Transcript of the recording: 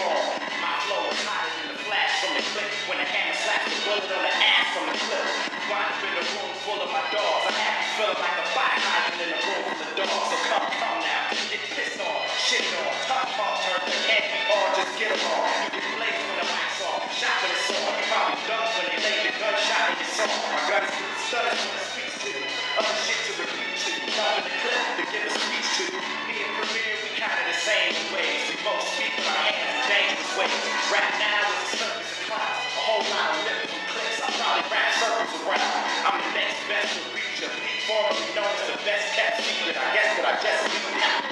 wall. My flow is hotter than the flash from the clip. When the hammer slaps the bullet on the ass from the clip. Wind in a room full of my dogs. I have to feel like a fire hydrant in a room full of dogs. So come, come now. Get pissed on, shit on, tough off, turn the head all just get them. You can play when the lights off, shot when You. Probably done when they make the gunshot in your song. My guns. is studded when the streets. Ways. Rap now is a circus of clowns. A whole lot of from clips. I probably rap circles around. I'm the next best to reach a peak formerly known as the best kept secret. I guess that I just